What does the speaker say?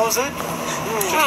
goes in.